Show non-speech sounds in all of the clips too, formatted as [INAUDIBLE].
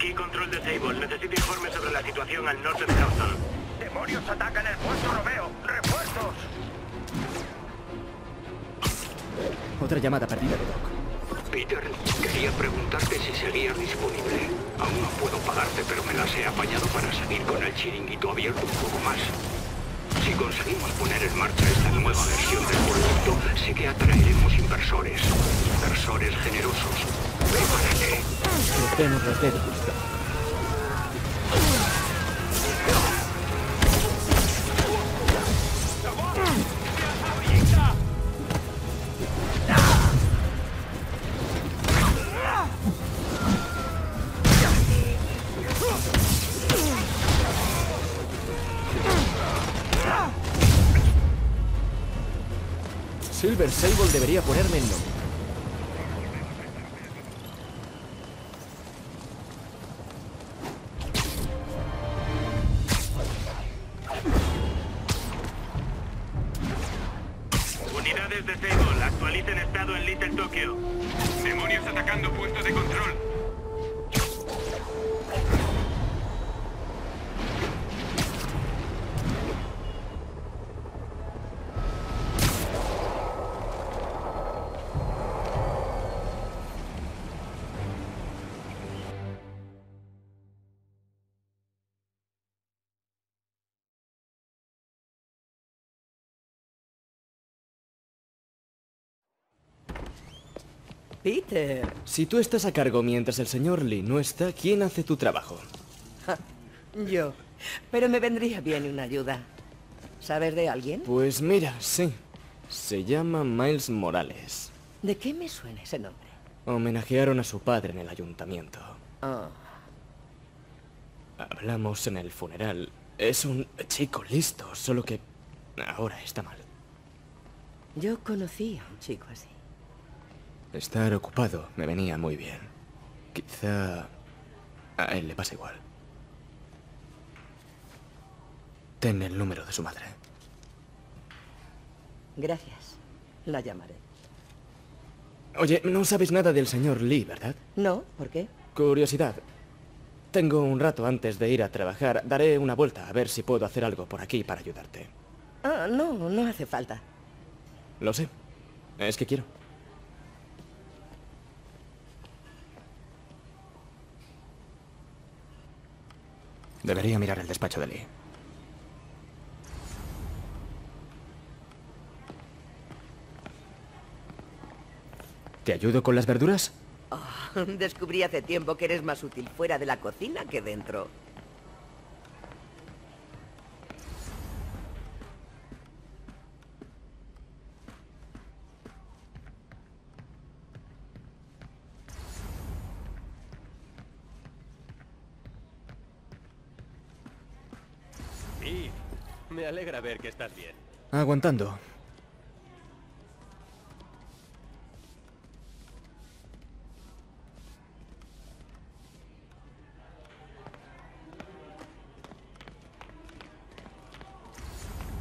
Aquí control de Sable. Necesito informe sobre la situación al norte de Houston. ¡Demonios atacan el puerto Romeo! ¡Refuerzos! Otra llamada perdida de Doc. Peter, quería preguntarte si seguías disponible. Aún no puedo pagarte, pero me las he apañado para seguir con el chiringuito abierto un poco más. Si conseguimos poner en marcha esta nueva versión del producto, sé que atraeremos inversores. Inversores generosos. Silver Sable debería ponerme en nombre. Unidades de Sable. Actualicen estado en Little Tokyo. Demonios atacando puesto de control. Peter. Si tú estás a cargo mientras el señor Lee no está, ¿quién hace tu trabajo? Ja, yo. Pero me vendría bien una ayuda. ¿Sabes de alguien? Pues mira, sí. Se llama Miles Morales. ¿De qué me suena ese nombre? Homenajearon a su padre en el ayuntamiento. Ah, Hablamos en el funeral. Es un chico listo, solo que ahora está mal. yo conocí a un chico así. Estar ocupado me venía muy bien. Quizá a él le pasa igual. Ten el número de su madre. Gracias. La llamaré. Oye, no sabes nada del señor Lee, ¿verdad? No, ¿por qué? Curiosidad. Tengo un rato antes de ir a trabajar. Daré una vuelta a ver si puedo hacer algo por aquí para ayudarte. Ah, no, no hace falta. Lo sé. Es que quiero. Debería mirar el despacho de Lee. ¿Te ayudo con las verduras? Ah, descubrí hace tiempo que eres más útil fuera de la cocina que dentro. Me alegra ver que estás bien. Aguantando.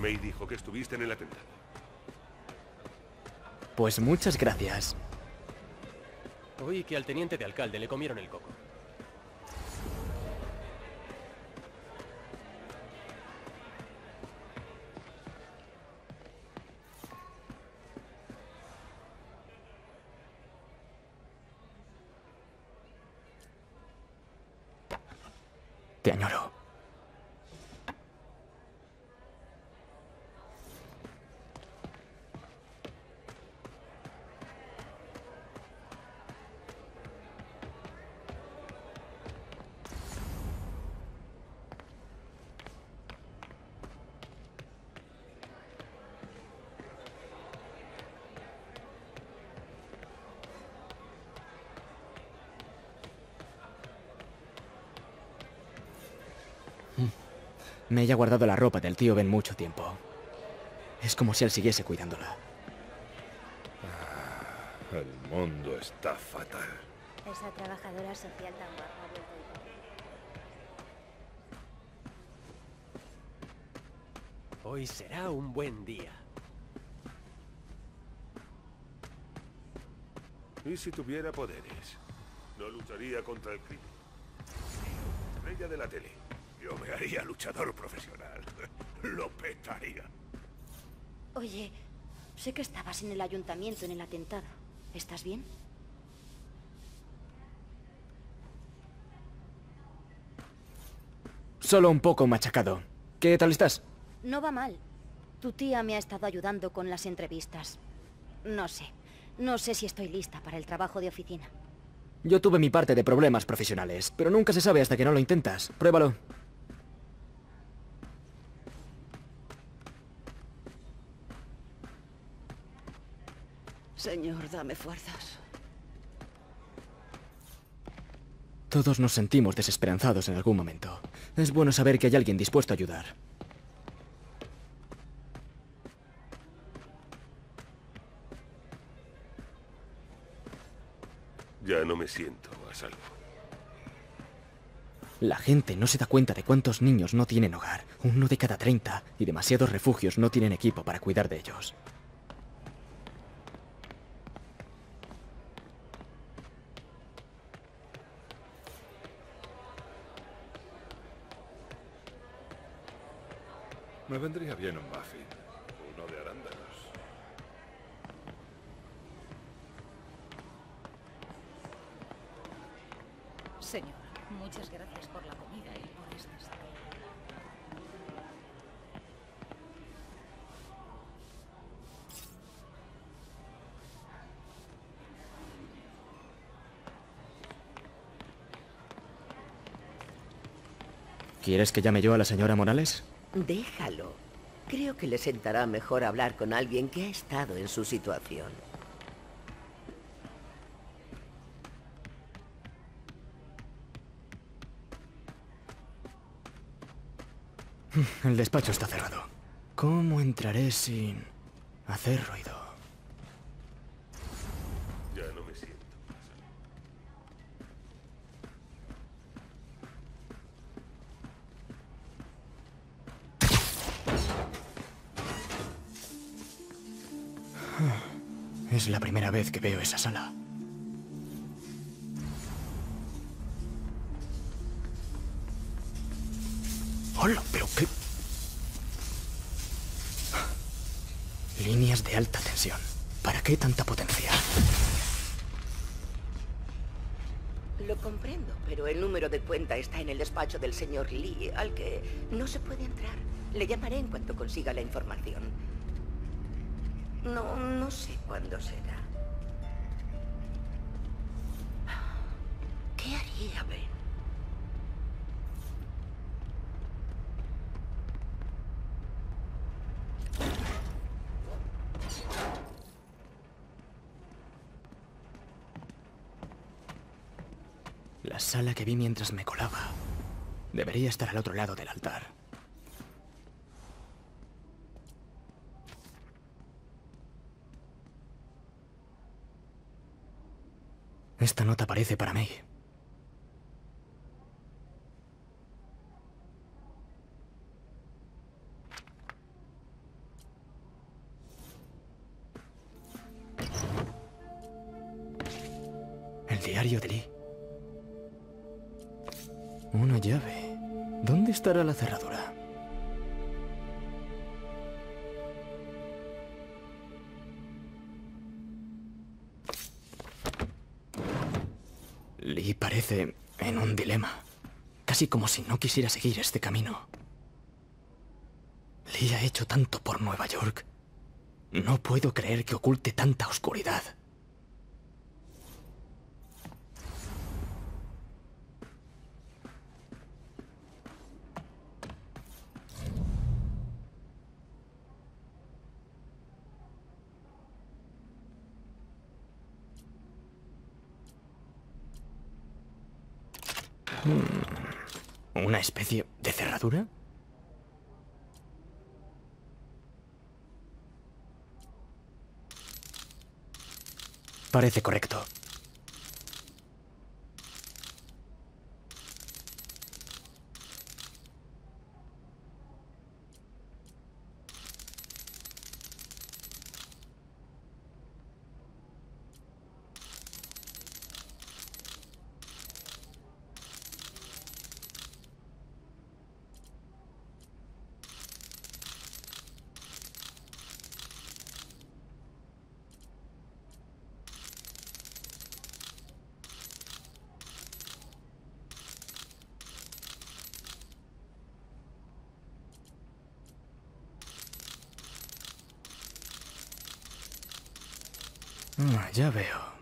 May dijo que estuviste en el atentado. Pues muchas gracias. Oí que al teniente de alcalde le comieron el coco. Me haya guardado la ropa del tío Ben mucho tiempo. Es como si él siguiese cuidándola. El mundo está fatal. Esa trabajadora social tan guapa. Hoy será un buen día. ¿Y si tuviera poderes? ¿No lucharía contra el crimen? estrella de la tele. Yo me haría luchador profesional. [LAUGHS] Lo petaría. Oye, sé que estabas en el ayuntamiento en el atentado. ¿Estás bien? Solo un poco machacado. ¿Qué tal estás? No va mal. Tu tía me ha estado ayudando con las entrevistas. No sé. No sé si estoy lista para el trabajo de oficina. Yo tuve mi parte de problemas profesionales, pero nunca se sabe hasta que no lo intentas. Pruébalo. Señor, dame fuerzas. Todos nos sentimos desesperanzados en algún momento. Es bueno saber que hay alguien dispuesto a ayudar. Ya no me siento a salvo. La gente no se da cuenta de cuántos niños no tienen hogar. Uno de cada 30 y demasiados refugios no tienen equipo para cuidar de ellos. Me vendría bien un muffin. Uno de arándanos. Señor, muchas gracias por la comida y por este. ¿Quieres que llame yo a la señora Morales? Déjalo. Creo que le sentará mejor hablar con alguien que ha estado en su situación. [LAUGHS] El despacho está cerrado. ¿Cómo entraré sin hacer ruido? Es la primera vez que veo esa sala. ¡Hola! ¿Pero qué...? Líneas de alta tensión. ¿Para qué tanta potencia? Lo comprendo, pero el número de cuenta está en el despacho del señor Lee, al que no se puede entrar. Le llamaré en cuanto consiga la información. No, no sé cuándo será. ¿Qué haría Ben? La sala que vi mientras me colaba. Debería estar al otro lado del altar. Esta nota parece para mí. El diario de Lee. Una llave. ¿Dónde estará la cerradura? En un dilema. Casi como si no quisiera seguir este camino. Lee ha hecho tanto por Nueva York. No puedo creer que oculte tanta oscuridad. Especie de cerradura? Parece correcto. Ah, ya veo.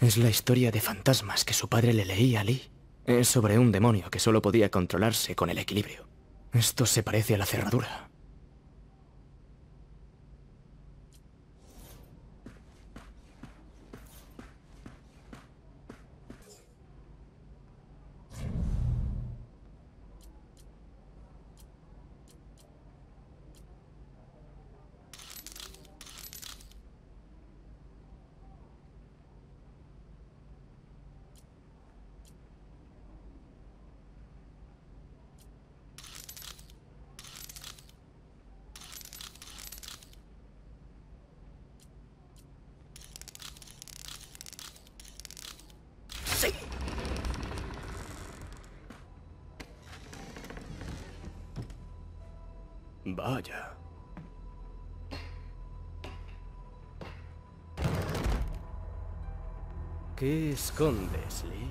Es la historia de fantasmas que su padre le leía a Lee. Es sobre un demonio que solo podía controlarse con el equilibrio. Esto se parece a la cerradura. Vaya. ¿Qué escondes, Lee?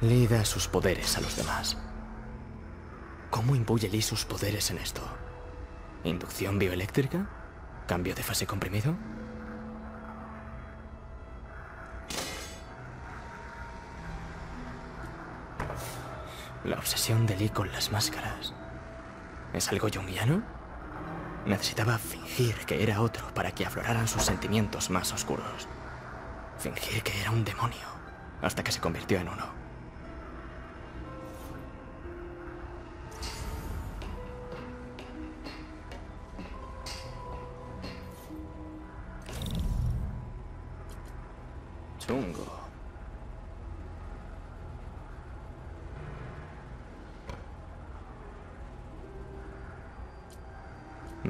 Lee da sus poderes a los demás. ¿Cómo imbuye Lee sus poderes en esto? ¿Inducción bioeléctrica? ¿Cambio de fase comprimido? La obsesión de Lee con las máscaras. ¿Es algo junguiano? Necesitaba fingir que era otro para que afloraran sus sentimientos más oscuros. Fingir que era un demonio, hasta que se convirtió en uno. Chungo.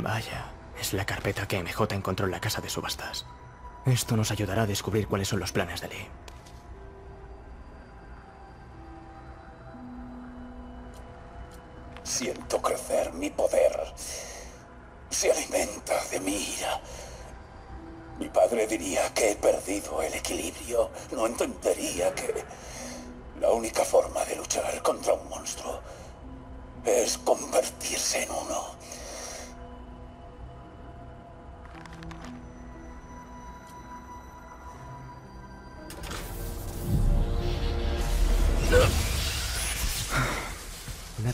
Vaya, es la carpeta que MJ encontró en la casa de subastas. Esto nos ayudará a descubrir cuáles son los planes de Lee. Siento crecer mi poder. Se alimenta de mi ira. Mi padre diría que he perdido el equilibrio. No entendería que la única forma de luchar contra un monstruo es convertirse en uno.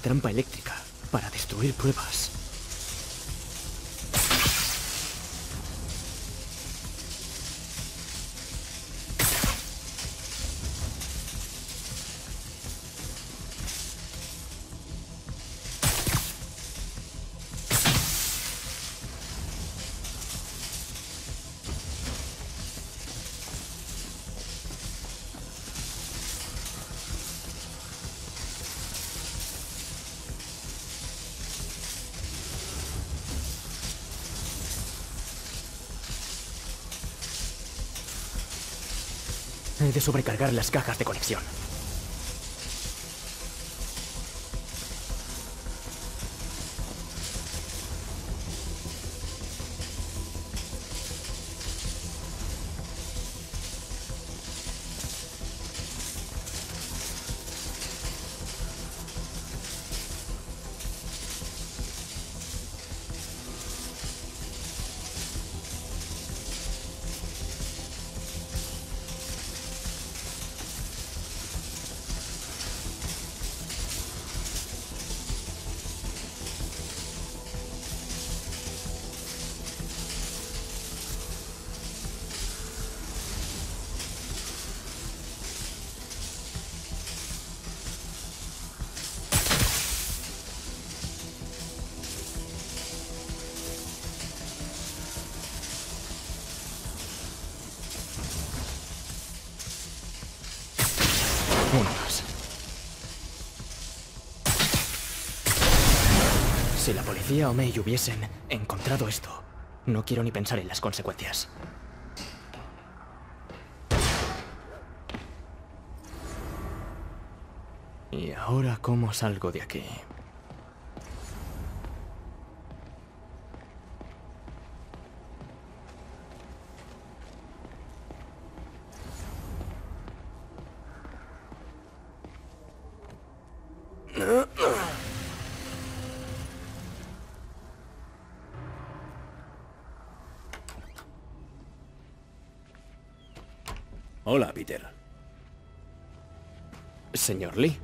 Trampa eléctrica para destruir pruebas. De sobrecargar las cajas de conexión. Más. Si la policía o May hubiesen encontrado esto, no quiero ni pensar en las consecuencias. ¿Y ahora cómo salgo de aquí? Hola, Peter. Señor Lee.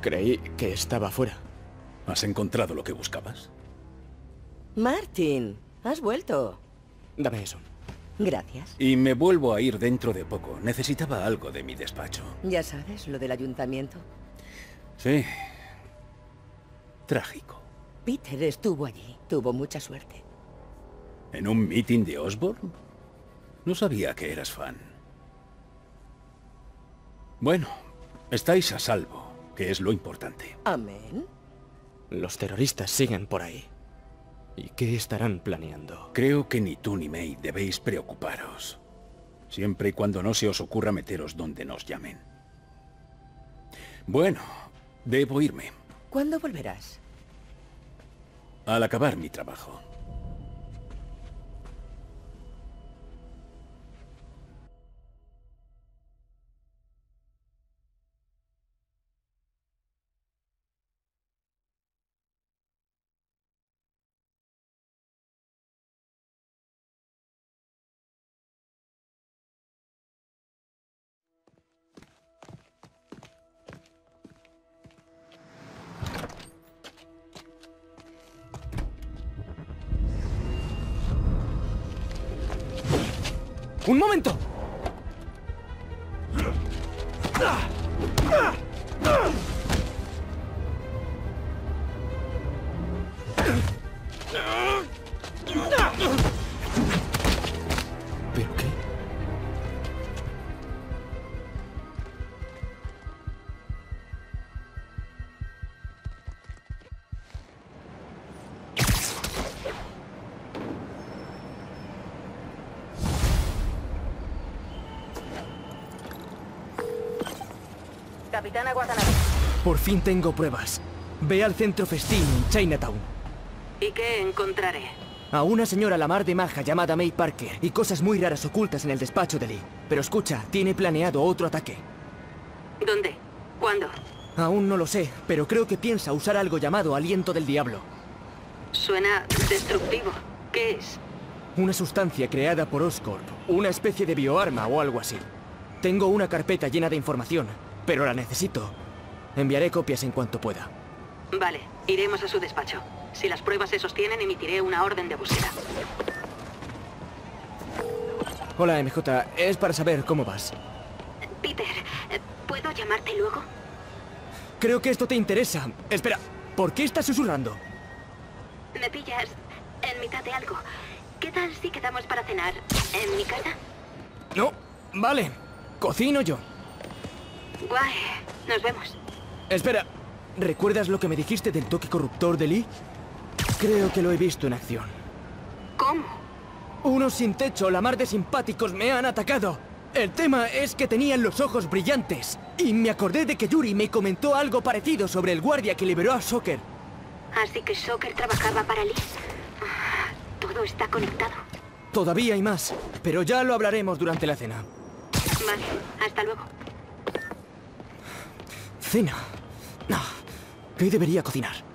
Creí que estaba fuera. ¿Has encontrado lo que buscabas? Martin, has vuelto. Dame eso. Gracias. Y me vuelvo a ir dentro de poco. Necesitaba algo de mi despacho. Ya sabes, lo del ayuntamiento. Sí. Trágico. Peter estuvo allí. Tuvo mucha suerte. ¿En un meeting de Osborne? No sabía que eras fan. Bueno, estáis a salvo, que es lo importante. Amén. Los terroristas siguen por ahí. ¿Y qué estarán planeando? Creo que ni tú ni May debéis preocuparos. Siempre y cuando no se os ocurra meteros donde nos llamen. Bueno, debo irme. ¿Cuándo volverás? Al acabar mi trabajo. ¡Un momento! Capitana Watanabe. Por fin tengo pruebas. Ve al centro festín en Chinatown. ¿Y qué encontraré? A una señora la mar de maja llamada May Parker y cosas muy raras ocultas en el despacho de Lee. Pero escucha, tiene planeado otro ataque. ¿Dónde? ¿Cuándo? Aún no lo sé, pero creo que piensa usar algo llamado aliento del diablo. Suena destructivo. ¿Qué es? Una sustancia creada por Oscorp, una especie de bioarma o algo así. Tengo una carpeta llena de información, pero la necesito. Enviaré copias en cuanto pueda. Vale, iremos a su despacho. Si las pruebas se sostienen, emitiré una orden de búsqueda. Hola, MJ. Es para saber cómo vas. Peter, ¿puedo llamarte luego? Creo que esto te interesa. Espera, ¿por qué estás susurrando? Me pillas en mitad de algo. ¿Qué tal si quedamos para cenar en mi casa? No, vale. Cocino yo. Guay, nos vemos. Espera, ¿recuerdas lo que me dijiste del toque corruptor de Lee? Creo que lo he visto en acción. ¿Cómo? Unos sin techo, la mar de simpáticos, me han atacado. El tema es que tenían los ojos brillantes. Y me acordé de que Yuri me comentó algo parecido sobre el guardia que liberó a Shocker. Así que Shocker trabajaba para Lee. Ah, Todo está conectado. Todavía hay más, pero ya lo hablaremos durante la cena. Vale, hasta luego. ¿Cena? No. ¿Qué debería cocinar?